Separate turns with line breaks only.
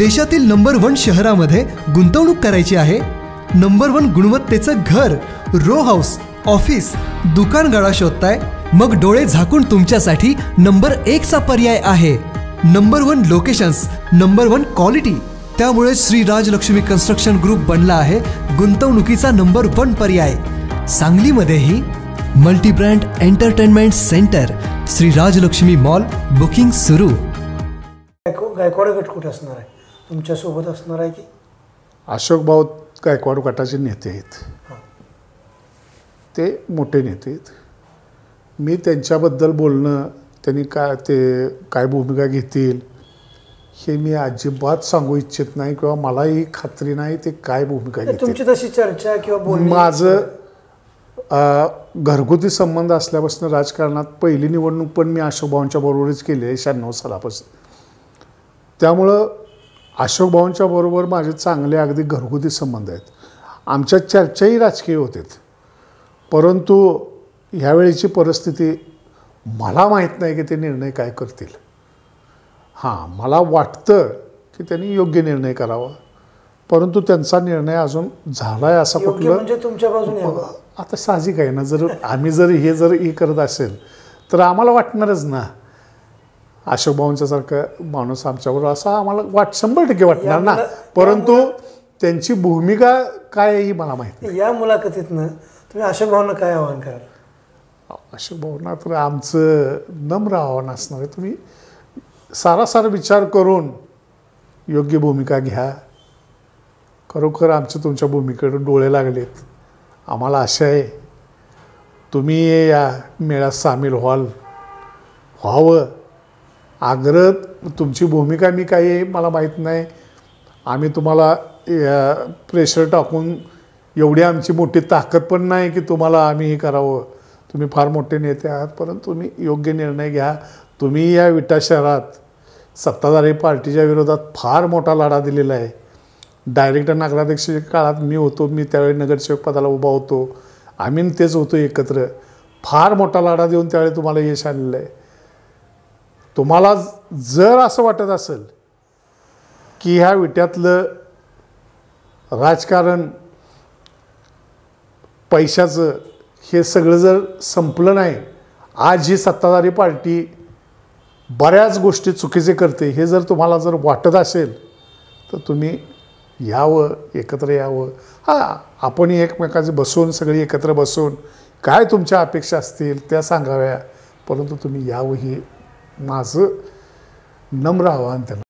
देशातील number one शहरामध्ये गुंतवणूक करायची आहे. नंबर वन गुणवत्तेचं घर रो हाऊस ऑफिस दुकानगाळा शोधताय. मग डोळे झाकून तुमच्यासाठी नंबर एकचा पर्याय आहे. Number one locations number one quality त्यामुळे श्री राजलक्ष्मी कन्स्ट्रक्शन ग्रुप बनला आहे. गुंतवणुकीचा नंबर वन पर्याय. सांगलीमध्येही multi brand entertainment centre Shri Rajlakshmi mall booking सुरू.
गायकवाड गट कुठे असणार आहे? तुमच्यासोबत असणार आहे की?
अशोक भाऊ गायकवाड गटाचे नेते आहेत. ते मोठे नेते आहेत. मी त्यांच्याबद्दल बोलणं त्यांनी काय ते काय भूमिका घेतील हे मी अजिबात सांगू इच्छित नाही किंवा मलाही खात्री नाही ते काय भूमिका घेतील.
तुमची तशी चर्चा किंवा
माझं घरगुती संबंध असल्यापासून राजकारणात पहिली निवडणूक पण मी अशोक भाऊंच्या बरोबरच केली आहे शहाण्णव सालापासून. त्यामुळं अशोक भाऊंच्या बरोबर माझे चांगले अगदी घरगुती संबंध आहेत. आमच्या चर्चाही राजकीय होतात परंतु ह्यावेळीची परिस्थिती मला माहीत नाही की ते निर्णय काय करतील. हां मला वाटतं की त्यांनी योग्य निर्णय करावा. परंतु त्यांचा निर्णय अजून झाला आहे असं कुठलं
म्हणजे तुमच्या बाजूने यावं.
आता साहजिक आहे ना जर आम्ही जर हे जर हे करत असेल तर आम्हाला वाटणारच ना. अशोक भाऊंच्या सारखं माणूस आमच्याबरोबर असा आम्हाला वाट शंभर टक्के वाटणार ना. परंतु त्यांची भूमिका काय आहे ही मला माहिती
या मुलाखतीतनं तुम्ही अशोक भावना काय आवाहन कराल?
अशोक भाऊंना तर आमचं नम्र आव्हान असणार आहे. तुम्ही सारासार विचार करून योग्य भूमिका घ्या. खरोखर आमच्या तुमच्या भूमिकेकडे डोळे लागलेत. आम्हाला आशा आहे तुम्ही या मेळ्यात सामील व्हाल व्हावं. आग्रह तुमची भूमिका मी काही मला माहीत नाही. आम्ही तुम्हाला प्रेशर टाकून एवढी आमची मोठी ताकद पण नाही की तुम्हाला आम्ही हे करावं. तुम्ही फार मोठे नेते आहात परंतु तुम्ही योग्य निर्णय घ्या. तुम्ही या विटा शहरात सत्ताधारी पार्टीच्या विरोधात फार मोठा लढा दिलेला आहे. डायरेक्ट नगराध्यक्षाच्या काळात मी होतो मी त्यावेळी नगरसेवक पदाला उभा होतो. आम्ही तेच होतो एकत्र. फार मोठा लढा देऊन त्यावेळी तुम्हाला यश आलेलं आहे. तुम्हाला जर असं वाटत असेल की ह्या विट्यातलं राजकारण पैशाचं हे सगळं जर संपलं नाही आज ही सत्ताधारी पार्टी बऱ्याच गोष्टी चुकीचे करते हे जर तुम्हाला जर वाटत असेल तर तुम्ही यावं एकत्र यावं. हां आपण एकमेकाचे बसून सगळी एकत्र बसून काय तुमच्या अपेक्षा असतील त्या सांगाव्या परंतु तुम्ही यावं ही माझं नम्र आव्हान त्यांना.